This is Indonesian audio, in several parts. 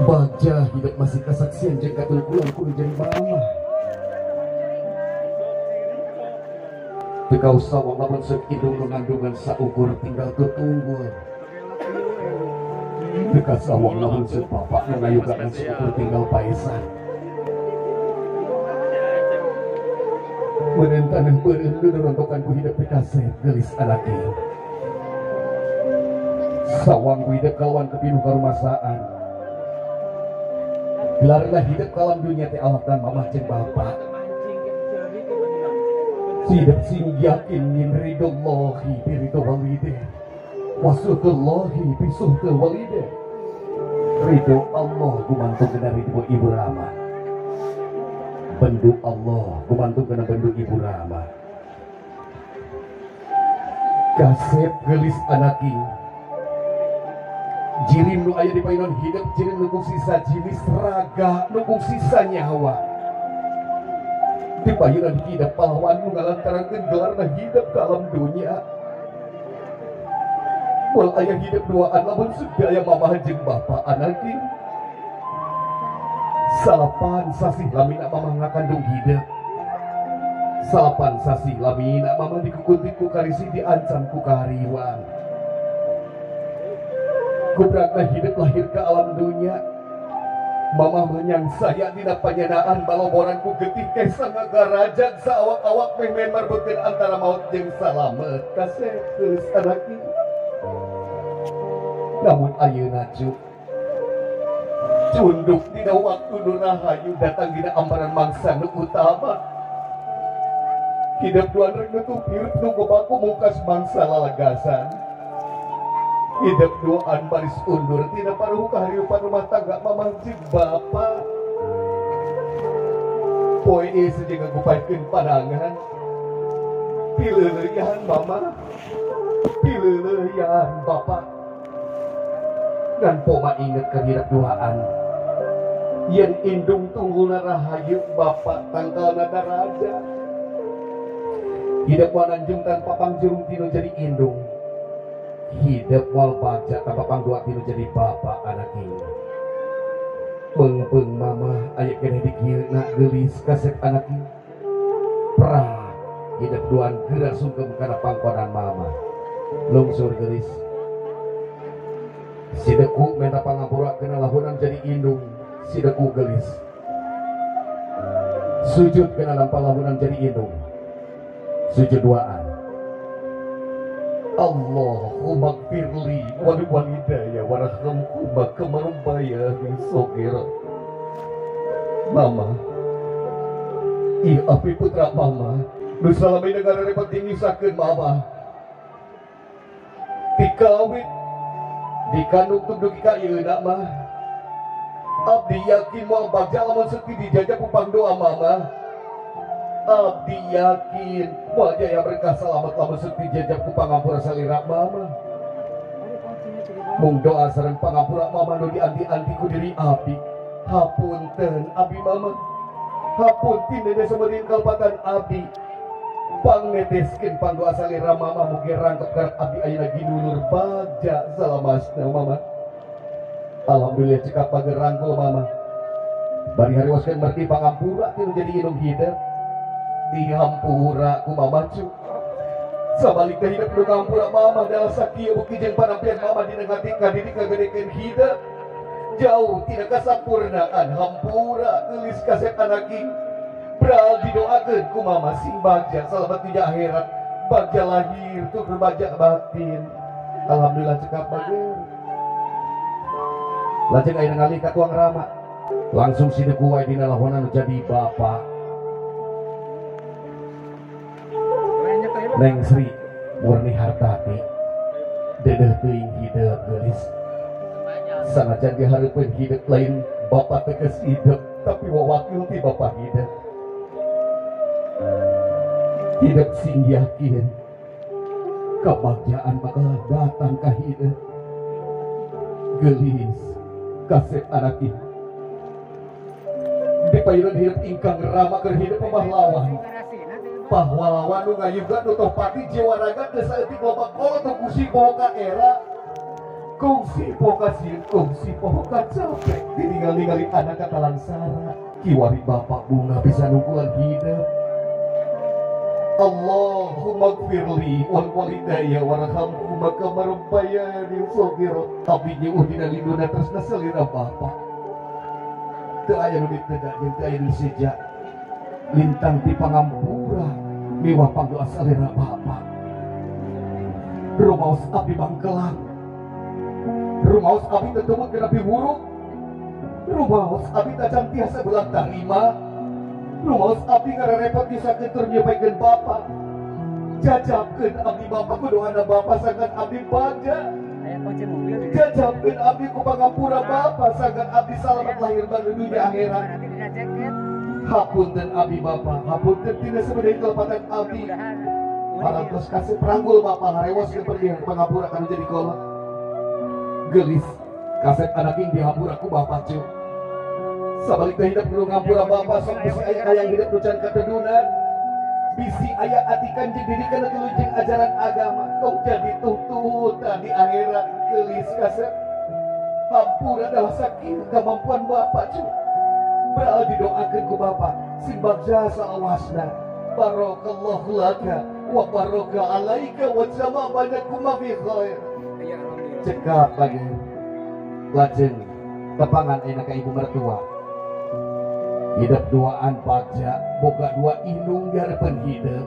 Baja hidup masih kesaksian jeng katungkulan kudu jadi mama. Tekau sawang lamun sok idung mengandungan saukur tinggal ketunggul. Teka sawang lamun sok bapak ngayugan saukur tinggal paesan. Menentan yang berendu nerontokan ku hidup pikasih gelis anaknya. Sawang ku hidup kawan kepinuh karumasaan. Gelarlah hidup kalam dunia teh Allah dan mamah ceng bapak. Hidup sing yakin min ridollahi birido walide. Wasutullahi bisuhtul walide. Ridho Allah gumantung kena ridho ibu Rama. Bendu Allah gumantung kena bendu ibu Rama. Kasep gelis anaking jirim nu aya di hidup jirim nukung sisa jinis raga nukung sisa nyawa. Di hidup pahlawan nu ngalantaran gelar na hidup ke alam dunia. Wal ayah hidup duaan lamun sudah ayah mama jeung bapa anaki Salapan sasih lamina mama ngakandung hidup. Salapan sasih lamina mama dikukunti ku karisi diancam ku kahariwan Kubrakna hidup lahir ke alam dunia. Mama menyang saya dina panyanaan baloboran ku getih kesa ngagarajak saawak-awak memen marbutkeun antara maut jeung salamet kaseus anaki Namun ayeuna cuk Cunduk dina waktu nu rahayu datang dina ambaran mangsa nu utama. Hidup tuan rek nutup hirup nu baku mukas mangsa lalagasan hidup doan baris undur tidak paruh kahariupan rumah tangga mamangcik bapak poe sejengga gupaikeun pandangan. Pileuleyan mama pileuleyan bapak dan poma inget ke hidup doaan. Yang indung tungguna rahayu bapak tangkal nada raja hidup wananjung tanpa pangjurung tino jadi indung hidup wal baca tanpa pangdua tinu jadi bapak anak ini. Peng mama ayat kena dikir nak gelis kasep anak ini. Pra hidup duan gerak sungkem karena pangkonan mama. Lungsur gelis. Si deku minta pangapura kena lahunan jadi indung. Si deku gelis. Sujud kena lampah lahunan jadi indung. Sujud duaan Allahumma firli wali walidaya warahmuhuma kamarumbaya min sogera Mama. Ih api putra mama. Nu salami negara repot dingisakeun mama. Dikawit Dikandung tunduk ka yeuna mah Abdi yakin moal bagja lamun sepi dijajah kupang doa mama Abdi yakin wajah yang berkah. Selamat lama sepi jajak ku pangampura salira mama. Mung doa sareng mama nu dianti-anti ku diri abdi hapunten abdi mama. Hapuntin dede semerin kalpatan abdi pangneteskeun pandoa salira mama mugi rangkep karep abdi ayeuna ginulur baja salamasna mama. Alhamdulillah cekap pager rangkul mama. Bari hariwaskeun merti pangampura tinu jadi inung hidup di hampura ku mamacu sabalik hidup nu hampura mama dalam sakia bukti jeung panampian mama di nengatika diri kagedekeun hidup jauh tidak kesempurnaan hampura gelis kaset anaki. Beral didoakeun ku mama sing bagja selamat di akhirat. Bagja lahir tuh berbaja batin. Alhamdulillah cekap bagus. Lajeng ayeuna ngali ka tuang rama. Langsung si deku wae dina lahonan jadi bapak Neng Sri murni hartati dedeh teuing hidup gelis. Sanajan dihareupeun hidup lain bapak tegas hidup tapi wawakil ti bapak hidup. Hidup sing yakin kebahagiaan bakal datang ke hidup. Gelis kasep anak ini di payunan hidup ingkang rama ke hidup pemahlawan pahlawan ngayugan nu topati jiwa raga geus saeutik loba kolo tu kusi bawa ka era. Kungsi pokasi kungsi pohokan capek ditinggal-tinggali anak kata langsara. Kiwari bapak bunga bisa nukulan hidup Allahumma gfirli wal walidayya warhamhuma kama rabbayani shaghira tapi jauh dina linduna tresna salira bapak. Teu aya nu ditedak jeung teu aya nu sejak lintang ti pangampura. Mewah pangdoa salira bapak. Rumaos abdi bangkelang rumaos abdi tetebut kenapi buruk rumaos abdi tacan tiasa belah tarima. Rumaos abdi karena repot bisa ketur nyebaikeun bapak. Jajabkeun abdi bapak kudoana bapak sangat abdi bangga di jajabkeun abdi ku pangapura bapak sangat abdi selamat lahir batin dunia akhirat. Dina jaket. Hapunten abdi bapak hapunten tidak sebenarnya kelepatan Mudahan. Parantos kasih peranggul bapak ngarewas ke pergi pangapura kan jadi kolot gelis kaset anak ini dihapura ku bapak cu sabalik teh hidup dulu ngampura bapak sok bisi ayah kayang hidup nucan ketedunan bisi ayah atikan didikan ke lujeng ajaran agama. Tong jadi tuntutan di akhirat gelis kaset hampura adalah sakit kemampuan bapak cu Beral didoakan ku bapak simbang jasa awasna Barokallahu laka wa baraka alaika wa jama banakuma fi khair. Alhamdulillah. cekap lagi. Lajeng tepangan enak ibu mertua. Hidup duaan pajak boga dua inung di harapan hidup.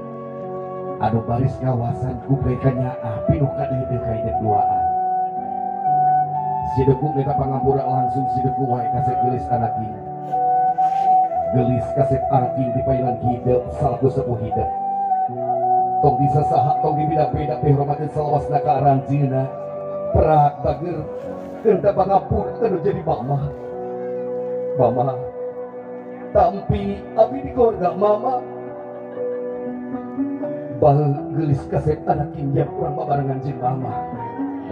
Anu baris ngawasan ku bekannya ah pinuh ka hidup ka hidup duaan. Sideku pangapura langsung sideku wae kasih gelis anak ini gelis kasih anak ini di pailan hidup salku sepuh hidup. Tong bisa sahak tong di beda-beda penghormatan selawas naka aranjina perak bager kenda pangapur kena jadi mama. Mama tampi abi di keluarga mama. Bal gelis kaset anak kinjak kurang babarengan jin mama.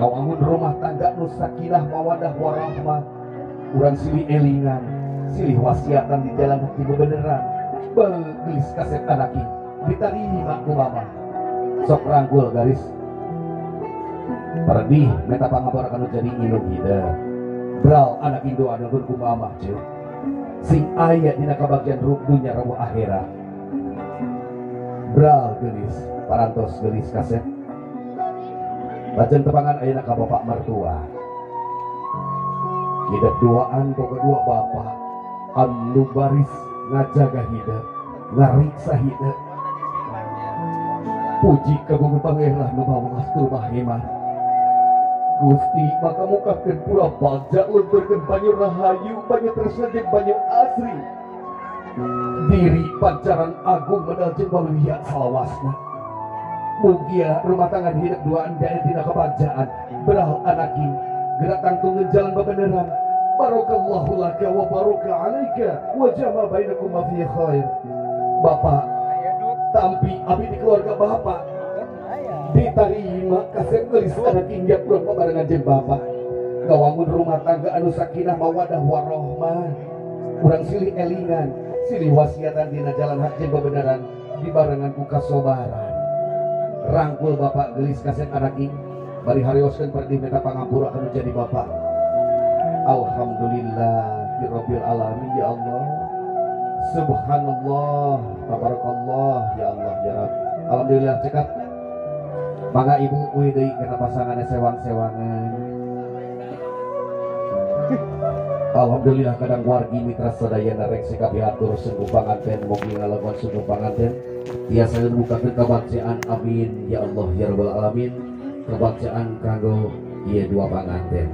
Ngawangun rumah tangga nu sakinah mawadah warahmah urang silih elingan silih wasiatan di jalan hati bebeneran bal gelis kaset anak ini diterima ku mama sok rangkul garis Perdi, meta pangapura kanu jadi inung hida. Bral anak Indo ada berkumamah cuy. Sing ayat dina kabagian ruk dunya rawa akhirat. Bral gelis, parantos gelis kaset. Bacan tepangan ayana ka bapak mertua. Hidup duaan boga dua bapak. Anu baris ngajaga hidup, ngariksa hidup. Puji kagungan pangeran nu mawas rumah iman. Gusti maka muka pura pajak lenturkan banyu rahayu banyu tersedik banyu asri diri pancaran agung medal jembal liat salawasna mugia rumah tangga hidup dua anda tidak kebajaan beral anaki gerak tangtungan jalan bebeneran barokallahu laka wa baraka alaika wa jama bainakum fi khair. Bapak tampi abi di keluarga Bapak. Diterima kasih gelis anak injak pulang barengan jeung bapak. Ngawangun rumah tangga anu sakinah mawadah warohmah kurang silih elingan silih wasiatan dina jalan hak jeung bebenaran di barengan ku kasobaran rangkul bapak gelis kasih anak ing bari harioskeun perdi meta pangapura anu jadi bapak Alhamdulillah Rabbil alamin ya Allah Subhanallah Tabarakallah ya Allah ya Rabb Alhamdulillah cekap Mangga ibu kuy deui pasangannya sewang-sewangan. Alhamdulillah kadang wargi mitra sadayana rek sikapi atur sungguh panganten mugi ngalawan sungguh panganten. Tiasa bukakeun kabaktian amin ya Allah ya rabbal alamin. Kabaktian kanggo ieu dua panganten.